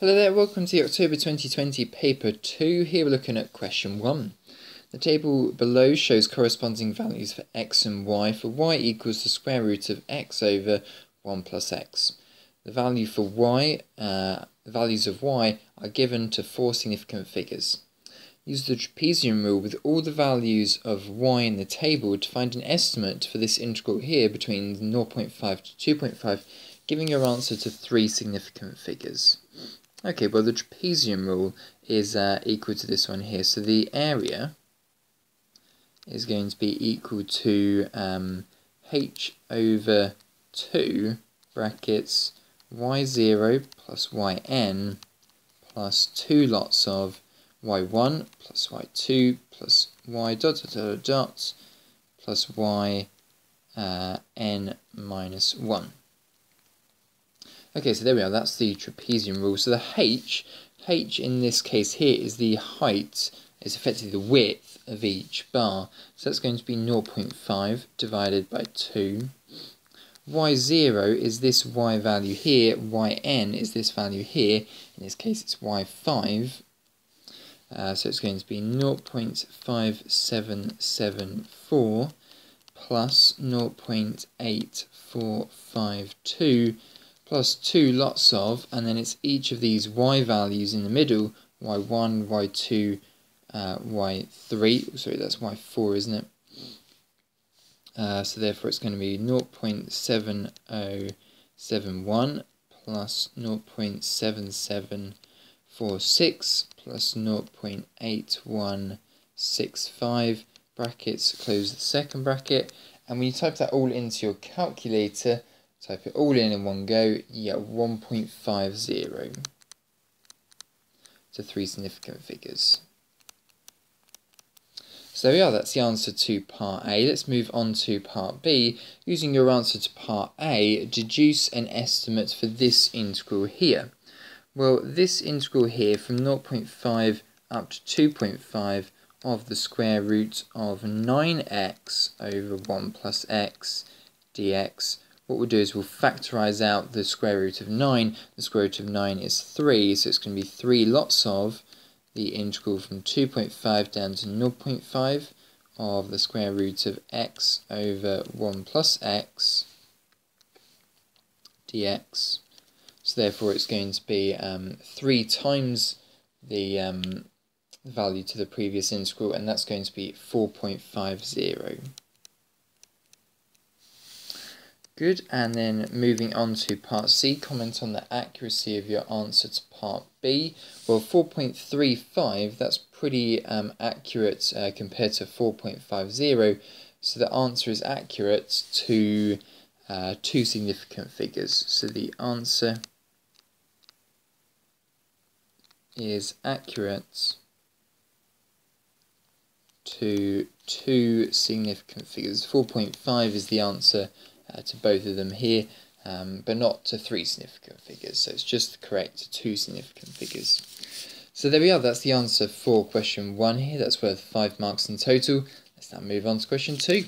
Hello there, welcome to the October 2020 paper 2. Here we're looking at question 1. The table below shows corresponding values for x and y for y equals the square root of x over 1 plus x. The value for y, uh, the values of y are given to four significant figures. Use the trapezium rule with all the values of y in the table to find an estimate for this integral here between 0.5 to 2.5, giving your answer to three significant figures. Okay, well the trapezium rule is uh, equal to this one here. So the area is going to be equal to um, h over 2 brackets y0 plus yn plus 2 lots of y1 plus y2 plus y dot dot dot, dot plus y uh, n minus 1. Okay, so there we are, that's the trapezium rule. So the h, h in this case here is the height, is effectively the width of each bar. So that's going to be 0.5 divided by 2 y0 is this y value here, yn is this value here, in this case it's y5, uh, so it's going to be 0.5774 plus 0.8452 plus 2 lots of, and then it's each of these y values in the middle, y1, y2, uh, y3, sorry that's y4 isn't it? Uh, so therefore it's going to be 0.7071 plus 0.7746 plus 0.8165 brackets, close the second bracket, and when you type that all into your calculator, type it all in in one go, you get 1.50 to three significant figures. So there we are, that's the answer to part A. Let's move on to part B. Using your answer to part A, deduce an estimate for this integral here. Well, this integral here from 0.5 up to 2.5 of the square root of 9x over 1 plus x dx. What we'll do is we'll factorize out the square root of 9. The square root of 9 is 3, so it's going to be 3 lots of the integral from 2.5 down to 0.5 of the square root of x over 1 plus x dx. So therefore it's going to be um, 3 times the um, value to the previous integral and that's going to be 4.50. Good, and then moving on to part C, comment on the accuracy of your answer to part B. Well, 4.35, that's pretty um, accurate uh, compared to 4.50, so the answer is accurate to uh, two significant figures. So the answer is accurate to two significant figures. 4.5 is the answer uh, to both of them here, um, but not to three significant figures. So it's just correct to two significant figures. So there we are, that's the answer for question one here. That's worth five marks in total. Let's now move on to question two.